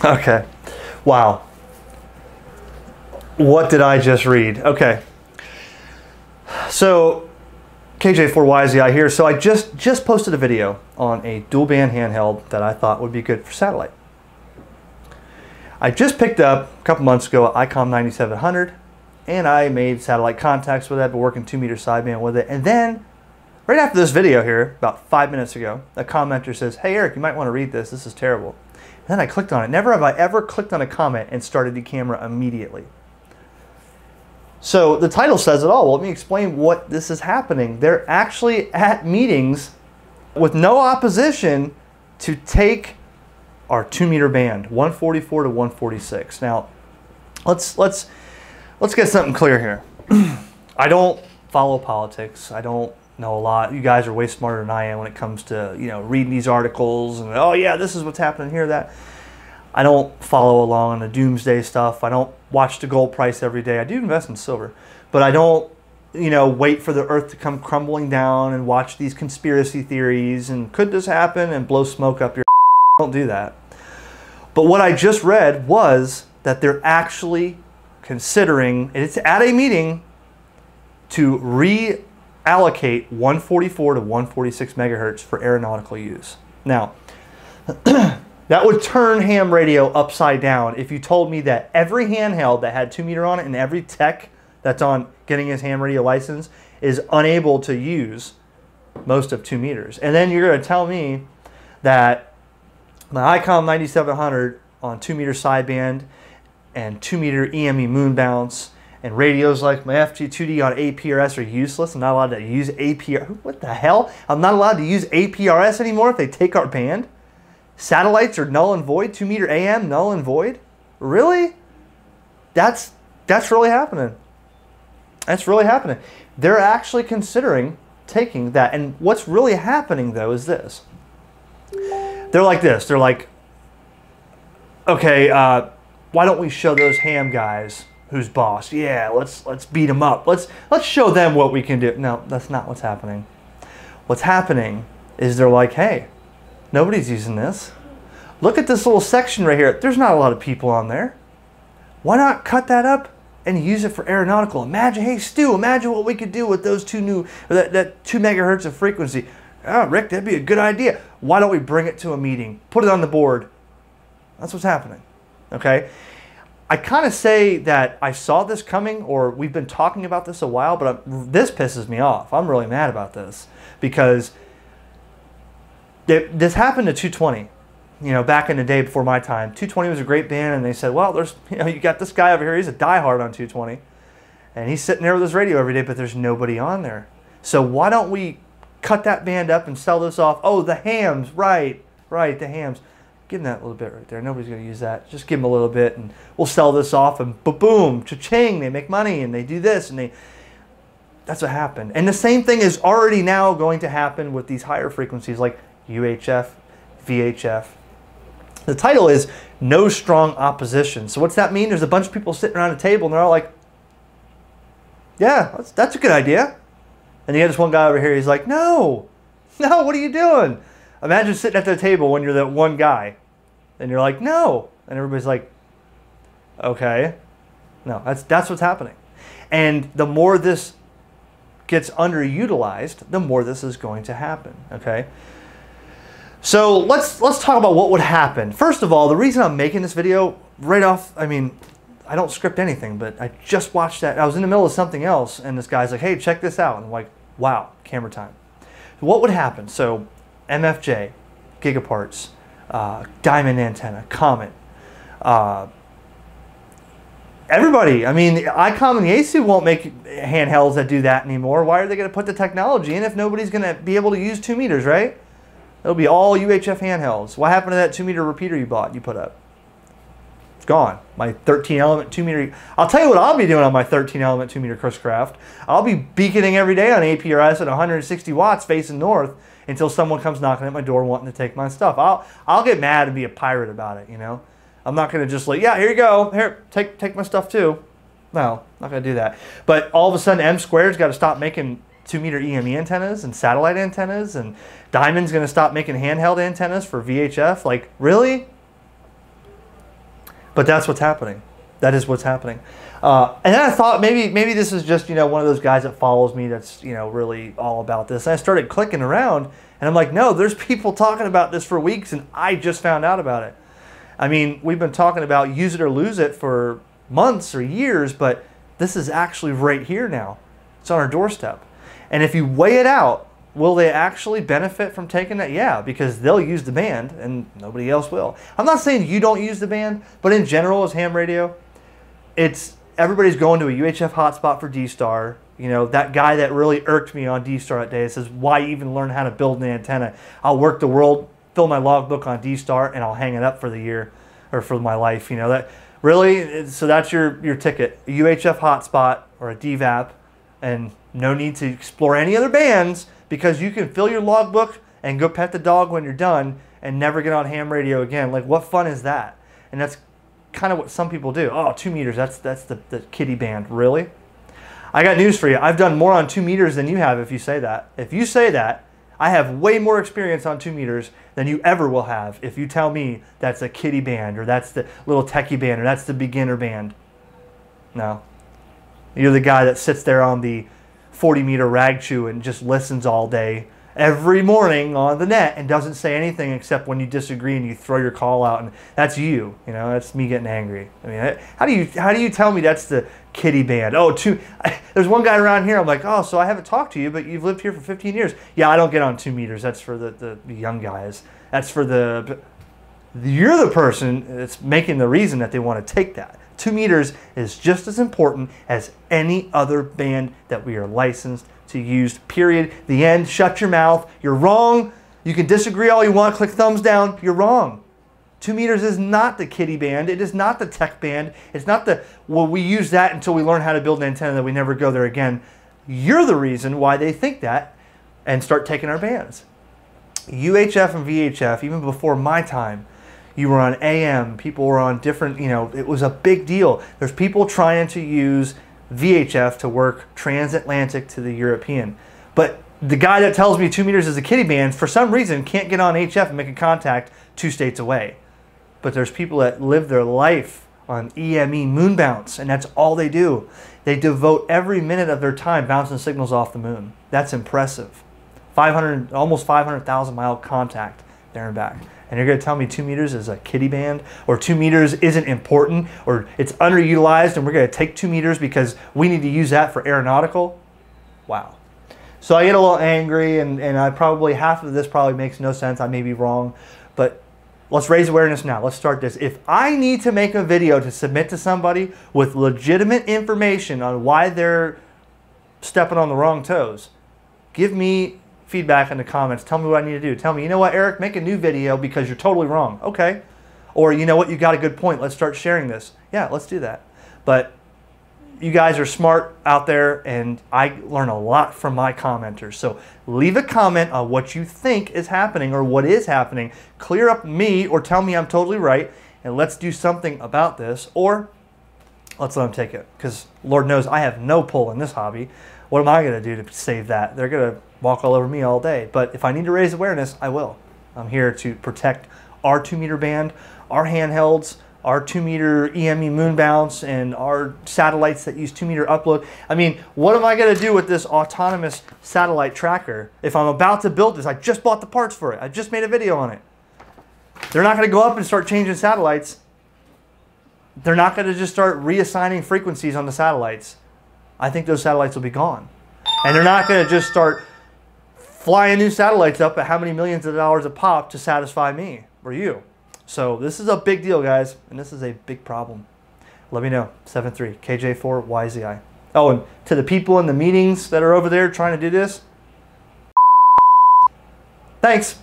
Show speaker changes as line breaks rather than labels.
Okay. Wow. What did I just read? Okay. So, KJ4YZI here. So I just just posted a video on a dual band handheld that I thought would be good for satellite. I just picked up a couple months ago ICOM 9700 and I made satellite contacts with it, but working two meter sideband with it. And then right after this video here, about five minutes ago, a commenter says, Hey Eric, you might want to read this. This is terrible. Then I clicked on it. Never have I ever clicked on a comment and started the camera immediately. So the title says it all. Well, let me explain what this is happening. They're actually at meetings with no opposition to take our two meter band, 144 to 146. Now, let's let's let's get something clear here. I don't follow politics. I don't know a lot. You guys are way smarter than I am when it comes to you know reading these articles and oh yeah, this is what's happening here. That I don't follow along on the doomsday stuff. I don't watch the gold price every day. I do invest in silver, but I don't you know wait for the earth to come crumbling down and watch these conspiracy theories and could this happen and blow smoke up your. don't do that. But what I just read was that they're actually considering, it's at a meeting, to reallocate 144 to 146 megahertz for aeronautical use. Now, that would turn ham radio upside down if you told me that every handheld that had two meter on it and every tech that's on getting his ham radio license is unable to use most of two meters. And then you're going to tell me that my ICOM 9700 on 2 meter sideband and 2 meter EME moon bounce and radios like my FT2D on APRS are useless. I'm not allowed to use APR. What the hell? I'm not allowed to use APRS anymore if they take our band? Satellites are null and void. 2 meter AM null and void? Really? That's that's really happening. That's really happening. They're actually considering taking that. And what's really happening though is this. They're like this. They're like, okay, uh, why don't we show those ham guys who's boss? Yeah, let's let's beat them up. Let's let's show them what we can do. No, that's not what's happening. What's happening is they're like, hey, nobody's using this. Look at this little section right here. There's not a lot of people on there. Why not cut that up and use it for aeronautical? Imagine, hey Stu, imagine what we could do with those two new that, that two megahertz of frequency. Oh, Rick, that'd be a good idea. Why don't we bring it to a meeting? Put it on the board that's what's happening. Okay? I kind of say that I saw this coming or we've been talking about this a while, but I'm, this pisses me off. I'm really mad about this because it, this happened to 220. You know, back in the day before my time, 220 was a great band, and they said, "Well, there's you know, you got this guy over here. He's a diehard on 220, and he's sitting there with his radio every day, but there's nobody on there. So why don't we cut that band up and sell this off? Oh, the hams, right, right, the hams give them that little bit right there. Nobody's going to use that. Just give them a little bit, and we'll sell this off, and boom, cha-ching, they make money, and they do this, and they. That's what happened. And the same thing is already now going to happen with these higher frequencies like UHF, VHF. The title is No Strong Opposition. So what's that mean? There's a bunch of people sitting around a table, and they're all like, "Yeah, that's, that's a good idea." And you have this one guy over here. He's like, "No, no, what are you doing?" Imagine sitting at the table when you're that one guy and you're like, no. And everybody's like, okay. No, that's, that's what's happening. And the more this gets underutilized, the more this is going to happen, okay? So let's, let's talk about what would happen. First of all, the reason I'm making this video right off, I mean, I don't script anything, but I just watched that. I was in the middle of something else, and this guy's like, hey, check this out. And I'm like, wow, camera time. what would happen? So MFJ, Gigaparts, uh, Diamond Antenna, Comet. Uh, everybody, I mean, ICOM and Yaesu won't make handhelds that do that anymore. Why are they going to put the technology in if nobody's going to be able to use two meters, right? It'll be all UHF handhelds. What happened to that two meter repeater you bought, you put up? It's gone. My 13 element two meter. I'll tell you what I'll be doing on my 13 element two meter Cushcraft. I'll be beaconing every day on APRS at 160 watts facing north until someone comes knocking at my door wanting to take my stuff. I'll I'll get mad and be a pirate about it, you know. I'm not gonna just like, yeah, here you go, here, take take my stuff too. No, not gonna do that. But all of a sudden, M Squared's got to stop making two meter EME antennas and satellite antennas, and Diamond's gonna stop making handheld antennas for VHF. Like, really? But that's what's happening. That is what's happening. Uh, and then I thought maybe maybe this is just you know one of those guys that follows me that's you know really all about this. And I started clicking around, and I'm like, no, there's people talking about this for weeks, and I just found out about it. I mean, we've been talking about use it or lose it for months or years, but this is actually right here now. It's on our doorstep. And if you weigh it out, will they actually benefit from taking that? Yeah, because they'll use the band and nobody else will. I'm not saying you don't use the band, but in general, as ham radio, it's everybody's going to a UHF hotspot for D-Star. You know, that guy that really irked me on D-Star that day says, why even learn how to build an antenna? I'll work the world, fill my logbook on D-Star, and I'll hang it up for the year or for my life. You know, that really, so that's your, your ticket. A UHF hotspot or a DVAP, and no need to explore any other bands because you can fill your logbook and go pet the dog when you're done and never get on ham radio again. Like, what fun is that? And that's kind of what some people do. Oh, two meters, that's, that's the, the kiddie band. Really? I got news for you. I've done more on two meters than you have if you say that. If you say that, I have way more experience on two meters than you ever will have if you tell me that's a kiddie band or that's the little techie band or that's the beginner band. No. You're the guy that sits there on the 40 meter rag chew and just listens all day every morning on the net and doesn't say anything except when you disagree and you throw your call out and that's you you know that's me getting angry. I mean how do you how do you tell me that's the kitty band? Oh two I, there's one guy around here i'm like oh so i haven't talked to you but you've lived here for 15 years. Yeah i don't get on two meters that's for the, the, the young guys. That's for the you're the person that's making the reason that they want to take that two meters is just as important as any other band that we are licensed to use, period. The end, shut your mouth. You're wrong. You can disagree all you want, click thumbs down. You're wrong. Two meters is not the kiddie band. It is not the tech band. It's not the, well, we use that until we learn how to build an antenna that we never go there again. You're the reason why they think that and start taking our bands. UHF and VHF, even before my time, you were on AM, people were on different, you know, it was a big deal. There's people trying to use VHF to work transatlantic to the European. But the guy that tells me two meters is a kiddie band, for some reason, can't get on HF and make a contact two states away. But there's people that live their life on EME moon bounce, and that's all they do. They devote every minute of their time bouncing signals off the moon. That's impressive. 500, almost 500,000 mile contact there and back and you're going to tell me two meters is a kiddie band or two meters isn't important or it's underutilized and we're going to take two meters because we need to use that for aeronautical? Wow. So i get a little angry and, and i probably half of this probably makes no sense i may be wrong but let's raise awareness now. Let's start this. If i need to make a video to submit to somebody with legitimate information on why they're stepping on the wrong toes give me feedback in the comments. Tell me what I need to do. Tell me, you know what, Eric, make a new video because you're totally wrong. Okay. Or, you know what, you got a good point. Let's start sharing this. Yeah, let's do that. But you guys are smart out there, and I learn a lot from my commenters. So leave a comment on what you think is happening or what is happening. Clear up me or tell me I'm totally right, and let's do something about this. Or let's let them take it because Lord knows I have no pull in this hobby. What am I going to do to save that? They're going to walk all over me all day. But if I need to raise awareness, I will. I'm here to protect our two meter band, our handhelds, our two meter EME moon bounce, and our satellites that use two meter upload. I mean, what am I going to do with this autonomous satellite tracker if I'm about to build this? I just bought the parts for it, I just made a video on it. They're not going to go up and start changing satellites. They're not going to just start reassigning frequencies on the satellites. I think those satellites will be gone. And they're not going to just start flying new satellites up at how many millions of dollars a pop to satisfy me or you. So this is a big deal, guys, and this is a big problem. Let me know. 73 KJ4YZI. Oh, and to the people in the meetings that are over there trying to do this, thanks.